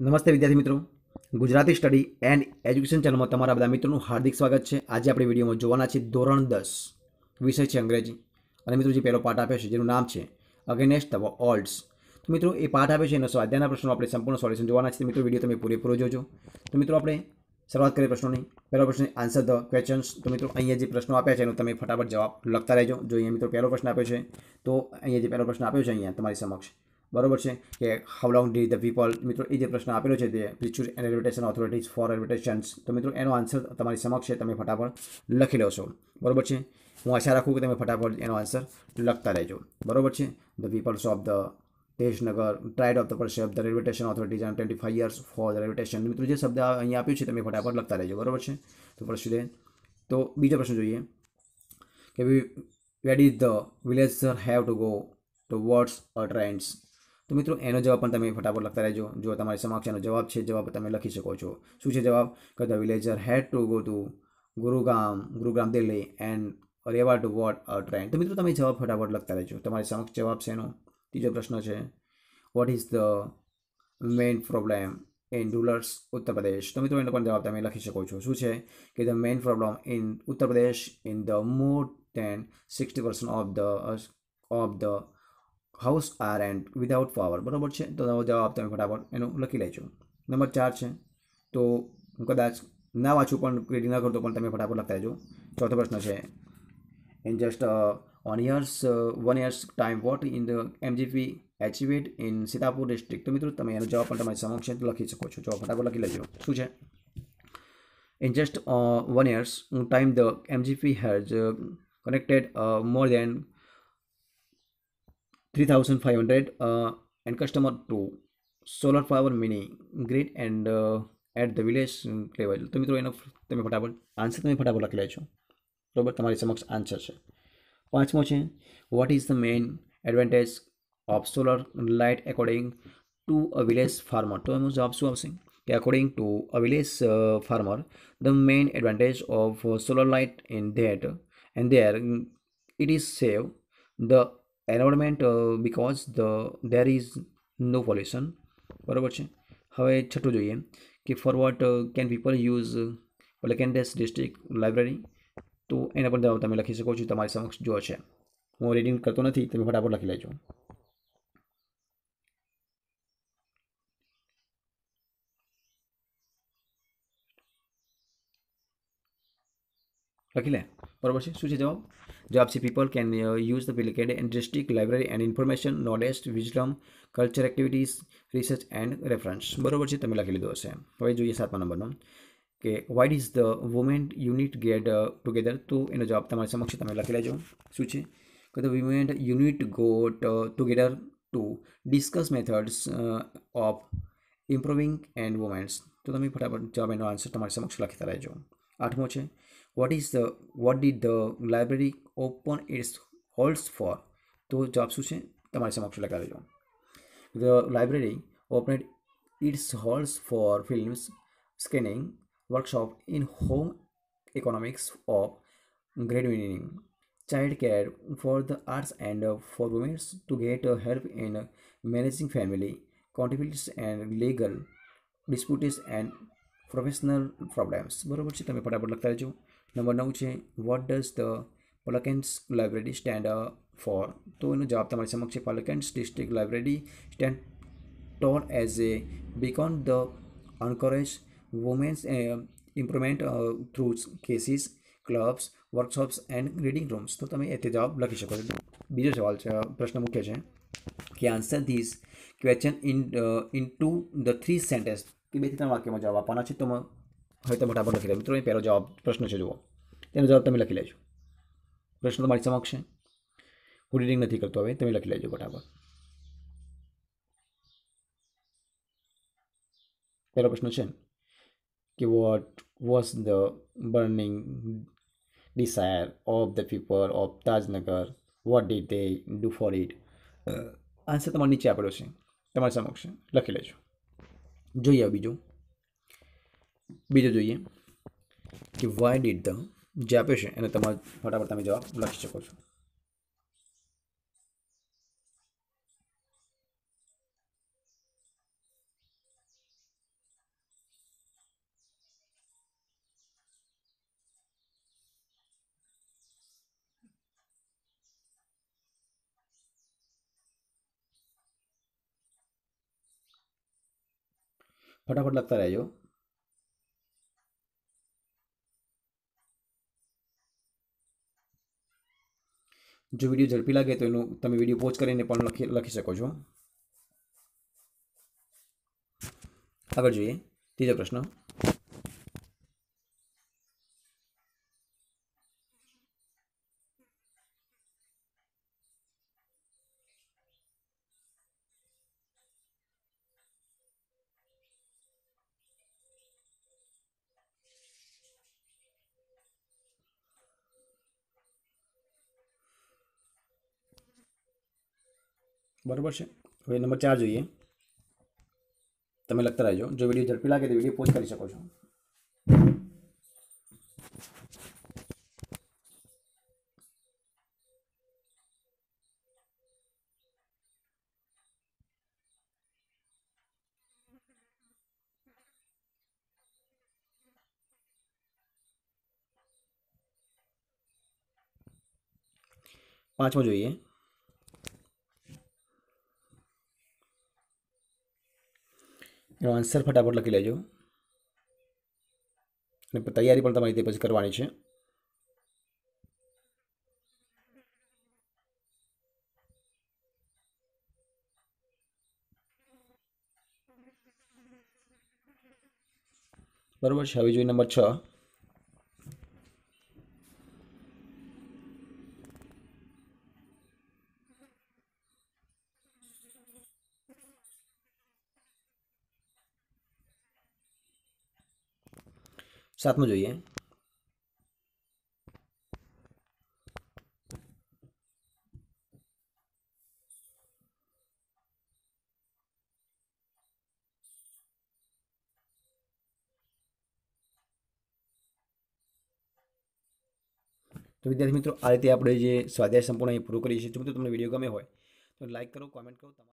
નમસ્તે વિદ્યાર્થી મિત્રો. ગુજરાતી સ્ટડી એન્ડ એજ્યુકેશન ચેનલમાં તમારા બધા મિત્રોનું હાર્દિક સ્વાગત છે. આજે આપણે વિડીયોમાં જોવાના છે ધોરણ દસ વિષય છે અંગ્રેજી. અને મિત્રો, જે પહેલો પાઠ આપ્યો છે, જેનું નામ છે અગેનેસ્ટ ધ ઓલ્ડ્સ તો મિત્રો, એ પાઠ આપ્યો છે, એનો સ્વાધ્યાયના પ્રશ્નો આપણે સંપૂર્ણ સોલ્યુશન જોવાના છે મિત્રો, વીડિયો તમે પૂરેપૂરો જોજો. તો મિત્રો, આપણે શરૂઆત કરીએ પ્રશ્નોની. પહેલો પ્રશ્ન આન્સર ધ ક્વેશ્ચન્સ તો મિત્રો, અહીંયા જે પ્રશ્નો આપ્યા છે, એનો તમે ફટાફટ જવાબ લખતા રહેજો. જો અહીંયા મિત્રો પહેલો પ્રશ્ન આપ્યો છે, તો અહીંયા જે પહેલો પ્રશ્ન આપ્યો છે, અહીંયા તમારી સમક્ષ. બરોબર છે કે how long do the people મિત્રો, એ જે પ્રશ્ન આપેલો છે તે રિચ્યુડ and advertisement authorities for advertisements તો મિત્રો, એનો આન્સર તમારી સમક્ષ છે, તમે ફટાફટ લખી લો છો બરોબર છે? હું આશા રાખું કે તમે ફટાફટ એનો આન્સર લખતા રહેજો. બરોબર છે? The peoples of the Tejnagar tried of the persuade the railway station authorities and twenty five years for the railway station મિત્રો, જે શબ્દ અહીંયા આપ્યું છે, તમે ફટાફટ લખતા રહેજો. બરોબર છે? તો પ્રશ્ન તો બીજો પ્રશ્ન જોઈએ કે what is the villager have to go towards a trains તો મિત્રો, એનો જવાબ પણ તમે ફટાફટ લખતા રહેજો. જો તમારી સમક્ષ એનો જવાબ છે, જવાબ તમે લખી શકો છો. શું છે જવાબ? કે the villager had to go to Gurugam Gurugram Delhi and Rewa to what a train. તો મિત્રો, તમે જવાબ ફટાફટ લખતા રહેજો. તમારી સમક્ષ જવાબ છે એનો. ત્રીજો પ્રશ્ન છે what is the main problem in rurals Uttar Pradesh? તો મિત્રો, એનો પણ જવાબ તમે લખી શકો છો. શું છે? કે the main problem in Uttar Pradesh in the more than sixty percent of the of the house are and without power બરાબર છે? તો જવાબ તમે ફટાફટ. એનું લખી લેજો. નંબર ચાર છે. તો હું કદાચ ના વાંચું, પણ રીડિંગ ના કરતો, પણ તમે ફટાફટ લખતા રહેજો. ચોથો પ્રશ્ન છે. In just on years one years time what in the MGP achieved in Sitapur district તો મિત્રો, તમે એનો જવાબ પણ તમારી સમક્ષ લખી શકો છો. જવાબ ફટાફટ લખી લેજો. શું છે? In just one years time the MGP has connected more than 3500 uh, and customer to solar power mini grid and uh, at the village level. તો મિત્રો એનો તમે ફટાફટ આન્સર તમે ફટાફટ લખી લેજો બરાબર તમારી સમક્ષ આન્સર છે પાંચમો છે what is the main advantage of solar light according to a village farmer તો એનો જવાબ શું આવશે કે according to a village farmer the main advantage of solar light in that and there it is save the environment because the there is no pollution બરાબર છે? હવે છઠ્ઠું જોઈએ કે for what can people use public and district library તો એના પર તમે લખી શકો છો, તમારી સમક્ષ જો છે. હું રીડિંગ કરતો નથી, તમે ફટાફટ લખી લેજો. લખી લે. બરાબર છે? શું છે જવાબ? જવાબ છે people can use the public and district library and information knowledge wisdom culture activities research and reference બરાબર છે, તમે લખી લીધો હશે. હવે જોઈએ સાતમા નંબરનો. કે why'd is the women unit get together તો એનો જવાબ તમારી સમક્ષ તમે લખી લેજો. શું છે? કે the women unit got together to discuss methods of improving and women's તો તમે ફટાફટ જવાબ એનો આન્સર તમારી સમક્ષ લખતા રહેજો. આઠમો છે what is the what did the library open its halls for તો જવાબ શું છે તમારી સમક્ષ લગાવી લો the library opened its halls for films scanning workshop in home economics of grade winning child care for the arts and uh, for women to get uh, help in uh, managing family conflicts and legal disputes and professional problems બરાબર છે તમે ફટાફટ લખતા રહેજો number નવ છે what does the public and library stand for તો એનો જવાબ તમારી સમક્ષ છે public and district library stand tall as a beacon the encourage women's improvement through classes clubs workshops and reading rooms તો તમે એ જવાબ લખી શકો છો. બીજો સવાલ છે, પ્રશ્ન મુખ્ય છે કે answer this question in in to the three sentence કે બે ત્રણ વાક્યમાં જવાબ આપવાના છે, તો હવે તમે ફટાફટ લખી લો મિત્રો એ પહેલો જવાબ, પ્રશ્ન છે, જુઓ. તેનો જવાબ તમે લખી લેજો. પ્રશ્ન તમારી સમક્ષ છે. હું રીડિંગ નથી કરતો હવે, તમે લખી લેજો ફટાફટ. પહેલો પ્રશ્ન છે કે what was the burning desire of the people of Tajnagar what did they do for it answer તમારે નીચે આપેલો છે. તમારી સમક્ષ લખી લેજો. જોઈએ બીજું. બીજું જોઈએ કે વાય ડીડ ધ જે આપ્યો છે એને તમારે ફટાફટ તમે જવાબ લખી શકો છો. ફટાફટ લખતા રહેજો. જો વીડિયો ઝડપી લાગે તો એનું તમે વીડિયો પોઝ કરીને પણ લખી લખી શકો છો. આગળ જોઈએ. ત્રીજો પ્રશ્ન. બરોબર છે? હવે નંબર ચાર જોઈએ. તમે લખતા રહેજો. જો વીડિયો ઝડપી લાગે તો વીડિયો પોઝ કરી શકો છો. પાંચમો જોઈએ. એનો આન્સર ફટાફટ લખી લેજો. અને તૈયારી પણ તમારી તે પછી કરવાની છે. બરોબર છે, હવે જોઈએ નંબર છ. સાતમો જોઈએ તો વિદ્યાર્થી મિત્રો આ રીતે આપણે જે સ્વાધ્યાય સંપૂર્ણ અહીં પૂરું કરીએ છીએ. જો મિત્રો તમને વીડિયો ગમે હોય, તો લાઈક કરો, કોમેન્ટ કરો. તમારા